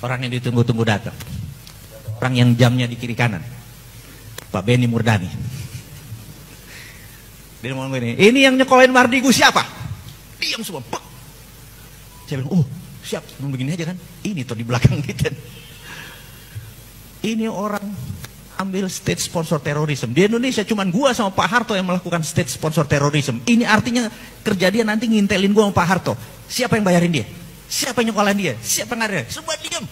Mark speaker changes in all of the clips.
Speaker 1: Orang yang ditunggu-tunggu datang. Orang yang jamnya di kiri kanan. Pak Benny Murdani. Dia ngomong ini, ini yang nyekolahin Mardigu siapa? Diam semua. Pak. Saya bilang, oh siap, memang begini aja kan. Ini tuh di belakang kita. Ini orang ambil state sponsor terorisme. Di Indonesia cuman gua sama Pak Harto yang melakukan state sponsor terorisme. Ini artinya kerja dia nanti ngintelin gua sama Pak Harto. Siapa yang bayarin dia? Siapa yang nyekolahin dia? Siapa yang ada? Semua diam.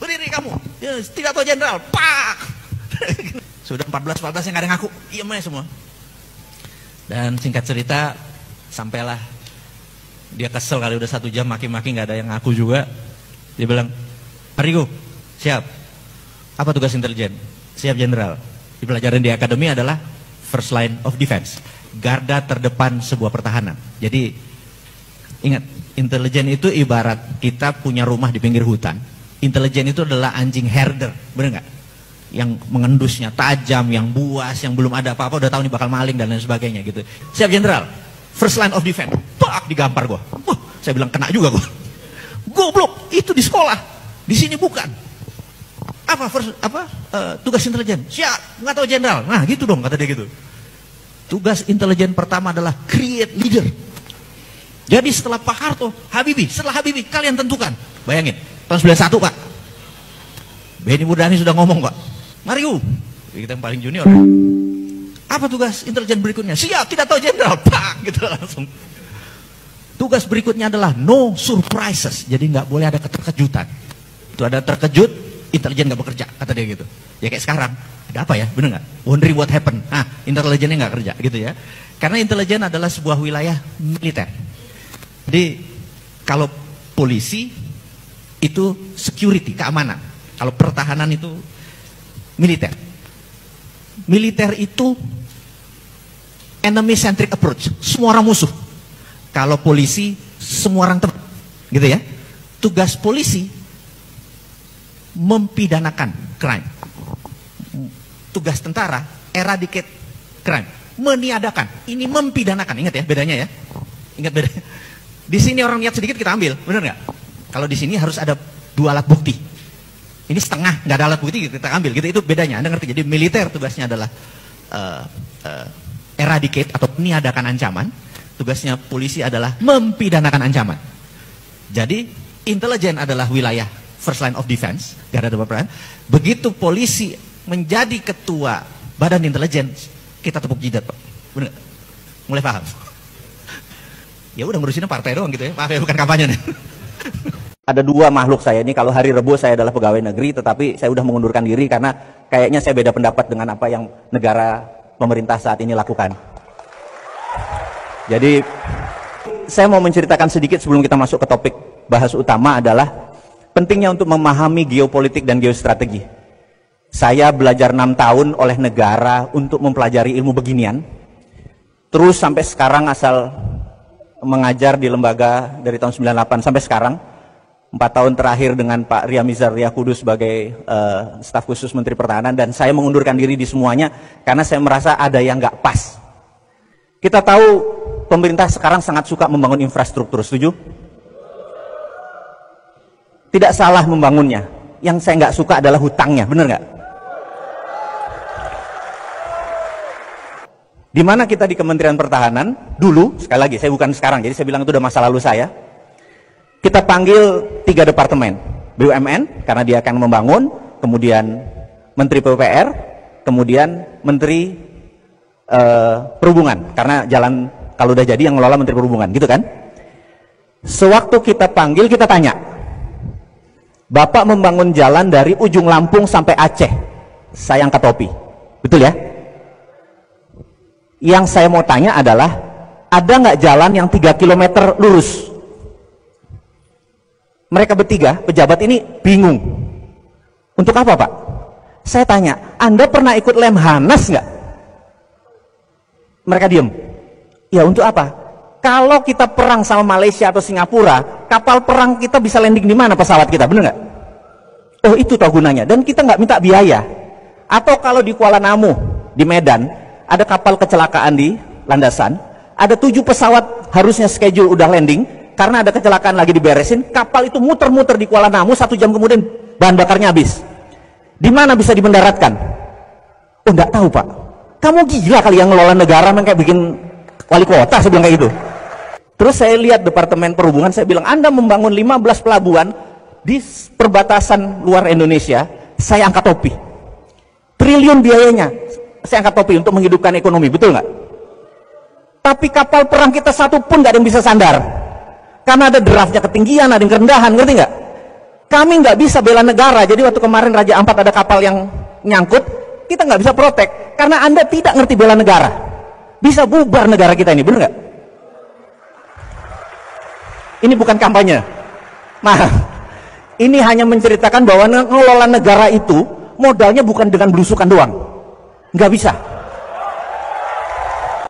Speaker 1: Berdiri kamu. Ya, tidak tahu jenderal. Pak. Sudah 14-14 yang ada ngaku. Diam aja semua. Dan singkat cerita, sampailah dia kesel kali udah satu jam maki-maki nggak ada yang ngaku juga. Dia bilang, Arigo, siap. Apa tugas intelijen? Siap jenderal. Di pelajaran di akademi adalah first line of defense. Garda terdepan sebuah pertahanan. Jadi ingat, intelijen itu ibarat kita punya rumah di pinggir hutan. Intelijen itu adalah anjing herder, bener nggak? yang mengendusnya tajam, yang buas, yang belum ada apa-apa udah tahu nih bakal maling dan lain sebagainya gitu. Siap jenderal, first line of defense, pak digampar gua. Wah, saya bilang kena juga gua. Goblok, itu di sekolah, di sini bukan. Apa first, apa uh, tugas intelijen? Siap, nggak tahu jenderal. Nah gitu dong kata dia gitu. Tugas intelijen pertama adalah create leader. Jadi setelah Pak Harto, Habibi, setelah Habibi kalian tentukan. Bayangin, tahun 91 Pak. Benny Murdani sudah ngomong Pak. Mario, kita yang paling junior. Apa tugas intelijen berikutnya? Siap, tidak tahu jenderal. Pak, gitu langsung. Tugas berikutnya adalah no surprises. Jadi nggak boleh ada keterkejutan. Itu ada terkejut, intelijen nggak bekerja, kata dia gitu. Ya kayak sekarang, ada apa ya? Bener nggak? Wondering what happened. Ah, intelijennya nggak kerja, gitu ya. Karena intelijen adalah sebuah wilayah militer. Jadi kalau polisi itu security, keamanan. Kalau pertahanan itu militer. Militer itu enemy centric approach, semua orang musuh. Kalau polisi semua orang teman, gitu ya. Tugas polisi mempidanakan crime. Tugas tentara eradicate crime, meniadakan. Ini mempidanakan, ingat ya bedanya ya. Ingat beda. Di sini orang lihat sedikit kita ambil, benar nggak? Kalau di sini harus ada dua alat bukti. Ini setengah, nggak ada alat bukti kita ambil gitu. Itu bedanya. Anda ngerti? Jadi militer tugasnya adalah uh, uh, eradicate atau meniadakan ancaman. Tugasnya polisi adalah mempidanakan ancaman. Jadi intelijen adalah wilayah first line of defense, garda terdepan. Begitu polisi menjadi ketua badan intelijen, kita tepuk jidat, Pak. Mulai paham? Ya udah ngurusinnya partai doang gitu ya. Maaf ya bukan kampanye nih.
Speaker 2: Ada dua makhluk saya ini, kalau hari Rebu saya adalah pegawai negeri, tetapi saya sudah mengundurkan diri karena kayaknya saya beda pendapat dengan apa yang negara pemerintah saat ini lakukan. Jadi, saya mau menceritakan sedikit sebelum kita masuk ke topik bahas utama adalah pentingnya untuk memahami geopolitik dan geostrategi. Saya belajar enam tahun oleh negara untuk mempelajari ilmu beginian. Terus sampai sekarang asal mengajar di lembaga dari tahun 98 sampai sekarang empat tahun terakhir dengan Pak Ria Mizar Ria Kudus sebagai uh, staf khusus Menteri Pertahanan dan saya mengundurkan diri di semuanya karena saya merasa ada yang nggak pas. Kita tahu pemerintah sekarang sangat suka membangun infrastruktur, setuju? Tidak salah membangunnya. Yang saya nggak suka adalah hutangnya, benar nggak? Di mana kita di Kementerian Pertahanan? Dulu, sekali lagi saya bukan sekarang, jadi saya bilang itu udah masa lalu saya. Kita panggil tiga departemen, BUMN karena dia akan membangun, kemudian Menteri PUPR, kemudian Menteri uh, Perhubungan. Karena jalan kalau udah jadi yang ngelola Menteri Perhubungan, gitu kan? Sewaktu kita panggil kita tanya, Bapak membangun jalan dari ujung Lampung sampai Aceh, saya angkat topi, betul ya? Yang saya mau tanya adalah, ada nggak jalan yang 3 km lurus? mereka bertiga, pejabat ini bingung. Untuk apa Pak? Saya tanya, Anda pernah ikut Lemhanas nggak? Mereka diem. Ya untuk apa? Kalau kita perang sama Malaysia atau Singapura, kapal perang kita bisa landing di mana pesawat kita, bener nggak? Oh itu tau gunanya. Dan kita nggak minta biaya. Atau kalau di Kuala Namu, di Medan, ada kapal kecelakaan di landasan, ada tujuh pesawat harusnya schedule udah landing, karena ada kecelakaan lagi diberesin, kapal itu muter-muter di Kuala Namu, satu jam kemudian bahan bakarnya habis. Di mana bisa dimendaratkan? Oh, enggak tahu pak. Kamu gila kali yang ngelola negara, memang kayak bikin wali kota, saya bilang kayak gitu. Terus saya lihat Departemen Perhubungan, saya bilang, Anda membangun 15 pelabuhan di perbatasan luar Indonesia, saya angkat topi. Triliun biayanya, saya angkat topi untuk menghidupkan ekonomi, betul nggak? Tapi kapal perang kita satu pun nggak ada yang bisa sandar. Karena ada draftnya ketinggian, ada yang kerendahan, ngerti nggak? Kami nggak bisa bela negara, jadi waktu kemarin Raja Ampat ada kapal yang nyangkut, kita nggak bisa protek, karena Anda tidak ngerti bela negara. Bisa bubar negara kita ini, benar nggak? Ini bukan kampanye. Nah, ini hanya menceritakan bahwa ngelola negara itu modalnya bukan dengan belusukan doang. Nggak bisa.